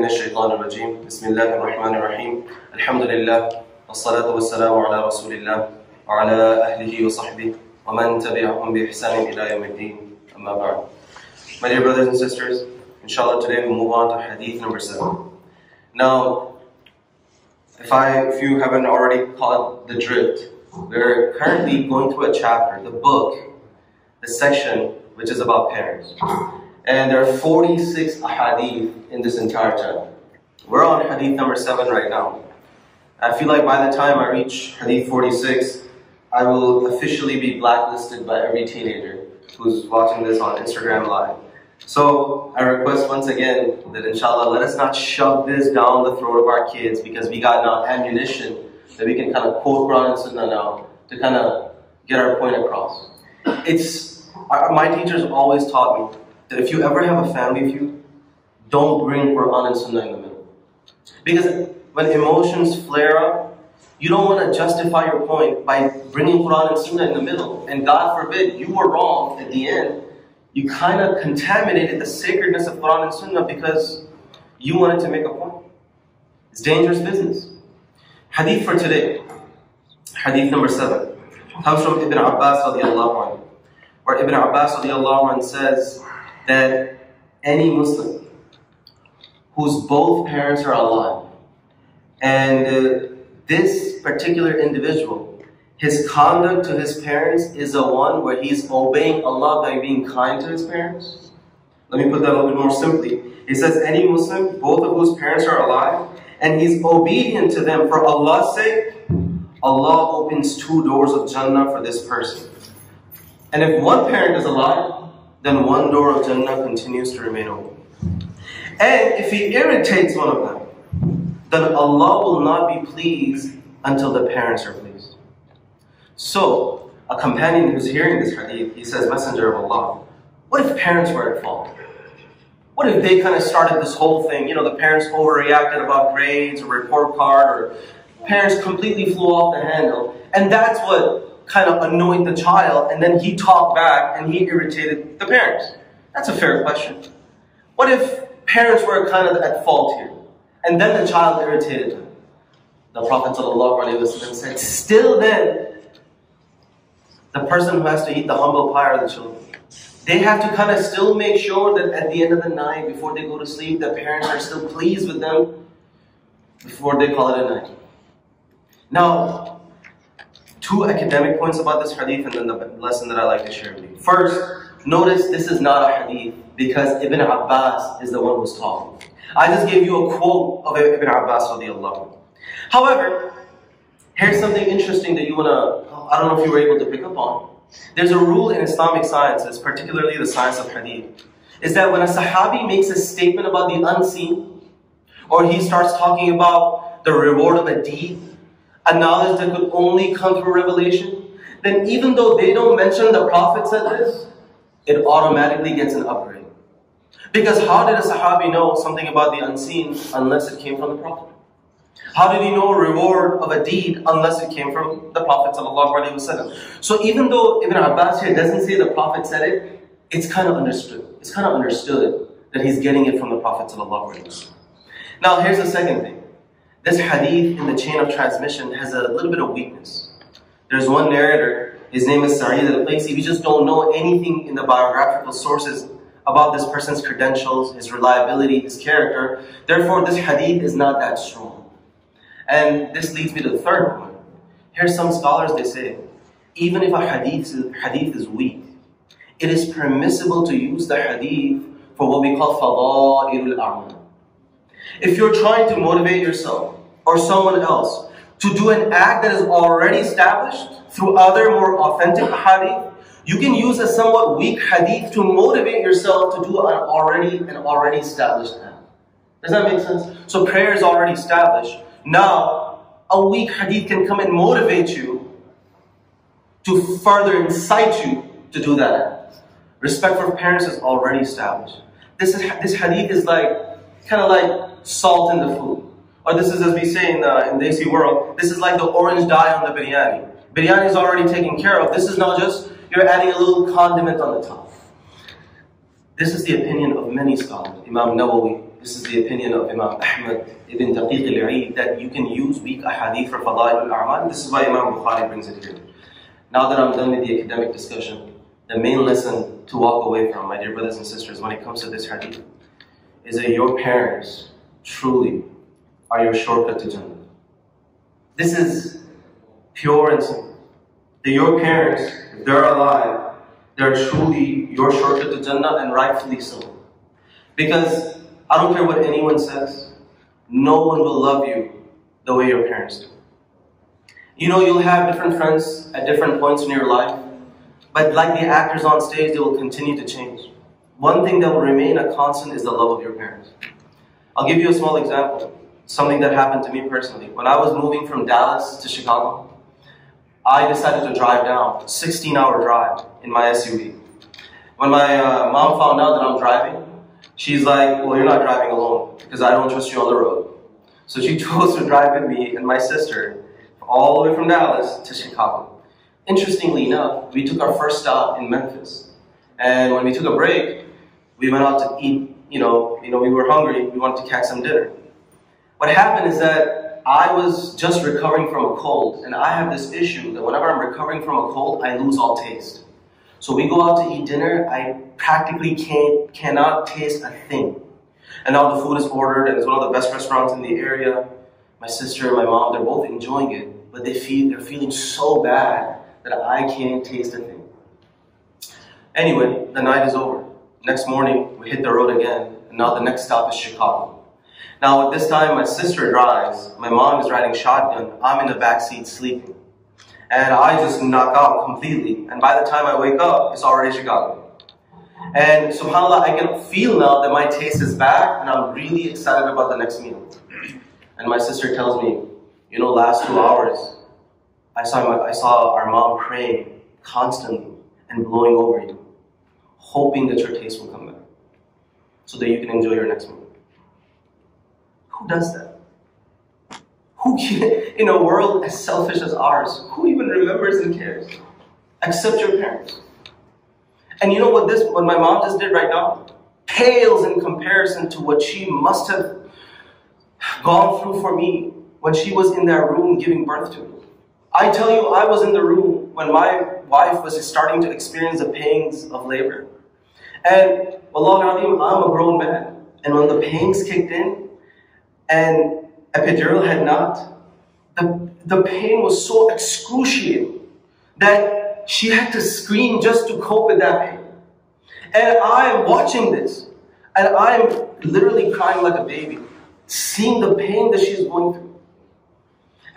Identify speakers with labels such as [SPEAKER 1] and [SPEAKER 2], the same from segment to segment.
[SPEAKER 1] من الشيطان الرجيم بسم الله الرحمن الرحيم الحمد لله والصلاة والسلام على رسول الله وعلى أهله وصحبه ومن تبعهم بإحسان إلى يوم الدين أما بعد My dear brothers and sisters, inshallah today we move on to hadith number 7. Now, if, I, if you haven't already caught the drift, we're currently going through a chapter, the book, the section which is about parents. And there are 46 ahadith in this entire chapter. We're on hadith number 7 right now. I feel like by the time I reach hadith 46, I will officially be blacklisted by every teenager who's watching this on Instagram Live. So I request once again that inshallah let us not shove this down the throat of our kids because we got now ammunition that we can kind of quote Quran and Sunnah now to kind of get our point across. It's uh, my teachers always taught me that if you ever have a family feud, don't bring Quran and Sunnah in the middle. Because when emotions flare up, you don't want to justify your point by bringing Quran and Sunnah in the middle. And God forbid you were wrong at the end. You kind of contaminated the sacredness of Quran and Sunnah because you wanted to make a point. It's dangerous business. Hadith for today, hadith number seven, comes from Ibn Abbas radiallahu anhu, where Ibn Abbas radiallahu anhu says that any Muslim whose both parents are alive, and uh, this particular individual, his conduct to his parents is the one where he's obeying Allah by being kind to his parents. Let me put that a little bit more simply. He says, any Muslim, both of whose parents are alive, and he's obedient to them for Allah's sake, Allah opens two doors of Jannah for this person. And if one parent is alive, then one door of Jannah continues to remain open. And if he irritates one of them, then Allah will not be pleased until the parents are pleased. So, a companion who's hearing this hadith, he says, Messenger of Allah, what if parents were at fault? What if they kind of started this whole thing? You know, the parents overreacted about grades or report card, or parents completely flew off the handle. And that's what kind of annoyed the child, and then he talked back and he irritated the parents. That's a fair question. What if parents were kind of at fault here, and then the child irritated him? The Prophet said, still then, the person who has to eat the humble pie are the children. They have to kind of still make sure that at the end of the night, before they go to sleep, the parents are still pleased with them before they call it a night. Now, two academic points about this hadith and then the lesson that I like to share with you. First, notice this is not a hadith because Ibn Abbas is the one who's talking. I just gave you a quote of Ibn Abbas radiallahu However, here's something interesting that you wanna, I don't know if you were able to pick up on. There's a rule in Islamic sciences, particularly the science of hadith, is that when a sahabi makes a statement about the unseen, or he starts talking about the reward of a deed, a knowledge that could only come through revelation, then even though they don't mention the Prophet said this, it automatically gets an upgrade. Because how did a Sahabi know something about the unseen unless it came from the Prophet? How did he know a reward of a deed unless it came from the Prophet So even though Ibn Abbas here doesn't say the Prophet said it, it's kind of understood. It's kind of understood that he's getting it from the Prophet Now here's the second thing. This hadith in the chain of transmission has a little bit of weakness. There's one narrator, his name is Sa'id al-Qaysi, we just don't know anything in the biographical sources about this person's credentials, his reliability, his character. Therefore, this hadith is not that strong. And this leads me to the third point. Here's some scholars, they say, even if a hadith, hadith is weak, it is permissible to use the hadith for what we call fada'ilul a'mal. If you're trying to motivate yourself or someone else to do an act that is already established through other more authentic hadith, you can use a somewhat weak hadith to motivate yourself to do an already an already established act. Does that make sense? So prayer is already established. Now, a weak hadith can come and motivate you to further incite you to do that. Respect for parents is already established. This is this hadith is like kind of like salt in the food. Or this is, as we say in the, in the Desi world, this is like the orange dye on the biryani. Biryani is already taken care of. This is not just, you're adding a little condiment on the top. This is the opinion of many scholars. Imam Nawawi, this is the opinion of Imam Ahmad ibn Daqiq al that you can use weak ahadith for fadail al-a'mal. This is why Imam Bukhari brings it here. Now that I'm done with the academic discussion, the main lesson to walk away from, my dear brothers and sisters, when it comes to this hadith, is that your parents truly are your shortcut to Jannah. This is pure and simple. That your parents, if they're alive, they're truly your shortcut to Jannah and rightfully so. Because I don't care what anyone says, no one will love you the way your parents do. You know, you'll have different friends at different points in your life, but like the actors on stage, they will continue to change. One thing that will remain a constant is the love of your parents. I'll give you a small example, something that happened to me personally. When I was moving from Dallas to Chicago, I decided to drive down, 16 hour drive in my SUV. When my uh, mom found out that I'm driving, she's like, well, you're not driving alone because I don't trust you on the road. So she chose to drive with me and my sister all the way from Dallas to Chicago. Interestingly enough, we took our first stop in Memphis. And when we took a break, we went out to eat, you know, you know, we were hungry, we wanted to catch some dinner. What happened is that I was just recovering from a cold, and I have this issue that whenever I'm recovering from a cold, I lose all taste. So we go out to eat dinner, I practically can't, cannot taste a thing. And now the food is ordered, and it's one of the best restaurants in the area. My sister and my mom, they're both enjoying it, but they feel, they're feeling so bad that I can't taste a thing. Anyway, the night is over. Next morning, we hit the road again, and now the next stop is Chicago. Now, at this time, my sister drives, my mom is riding shotgun, I'm in the back seat sleeping. And I just knock out completely, and by the time I wake up, it's already Chicago. And subhanAllah, I can feel now that my taste is back, and I'm really excited about the next meal. And my sister tells me, you know, last two hours, I saw, my, I saw our mom praying constantly and blowing over you, hoping that your taste will come back so that you can enjoy your next meal. Who does that? Who can, in a world as selfish as ours, who even remembers and cares? Except your parents. And you know what this, what my mom just did right now? Pales in comparison to what she must have gone through for me when she was in that room giving birth to me. I tell you, I was in the room when my wife was starting to experience the pains of labor. And Allah I'm a grown man. And when the pains kicked in and epidural had not, the, the pain was so excruciating that she had to scream just to cope with that pain. And I'm watching this, and I'm literally crying like a baby, seeing the pain that she's going through.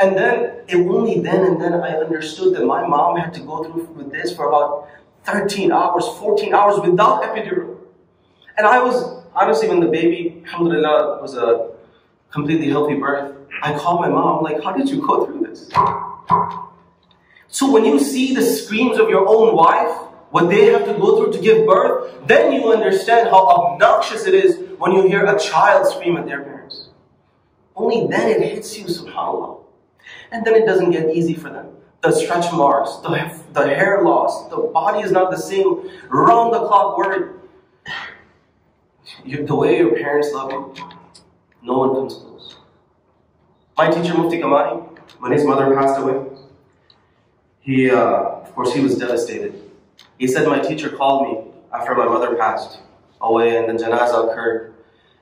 [SPEAKER 1] And then, it only then and then I understood that my mom had to go through with this for about 13 hours, 14 hours without epidural. And I was, honestly, when the baby, alhamdulillah, was a completely healthy birth, I called my mom, like, how did you go through this? So when you see the screams of your own wife, what they have to go through to give birth, then you understand how obnoxious it is when you hear a child scream at their parents. Only then it hits you, subhanAllah. And then it doesn't get easy for them. The stretch marks, the, the hair loss, the body is not the same, round the clock worry. You, the way your parents love you, no one comes close. My teacher, Mufti Kamani, when his mother passed away, he, uh, of course, he was devastated. He said, My teacher called me after my mother passed away and the janazah occurred.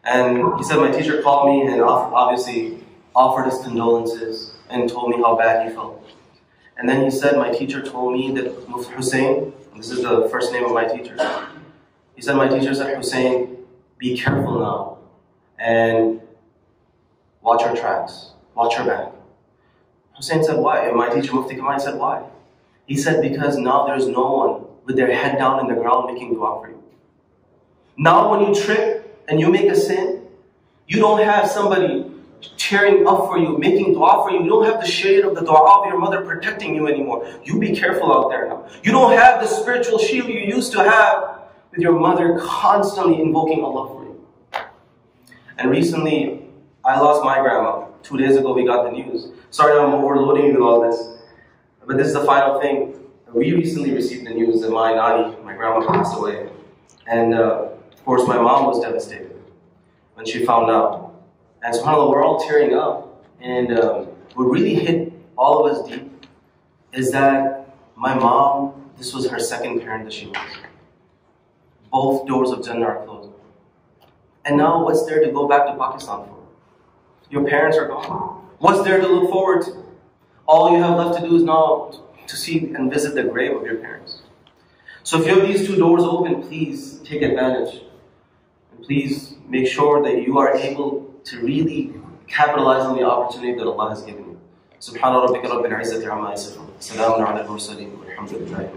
[SPEAKER 1] And he said, My teacher called me and obviously offered his condolences and told me how bad he felt. And then he said, My teacher told me that Mufti Hussein, this is the first name of my teacher, he said, My teacher said, Hussein, be careful now and watch your tracks, watch your back. Hussein said, Why? And my teacher Mufti Kamani said, Why? He said, Because now there's no one with their head down in the ground making dua for you. Now, when you trip and you make a sin, you don't have somebody cheering up for you, making dua for you. You don't have the shade of the dua of your mother protecting you anymore. You be careful out there now. You don't have the spiritual shield you used to have with your mother constantly invoking Allah for you. And recently, I lost my grandma. Two days ago, we got the news. Sorry I'm overloading you with all this. But this is the final thing. We recently received the news that my nani, my grandma, passed away. And uh, of course, my mom was devastated. when she found out. And subhanAllah, we're all tearing up. And um, what really hit all of us deep is that my mom, this was her second parent that she lost. Both doors of Jannah are closed. And now what's there to go back to Pakistan for? Your parents are gone. What's there to look forward to? All you have left to do is now to see and visit the grave of your parents. So if you have these two doors open, please take advantage. And please make sure that you are able to really capitalize on the opportunity that Allah has given you. سبحان ربك رب العزة عما يصفون سلام على المرسلين والحمد لله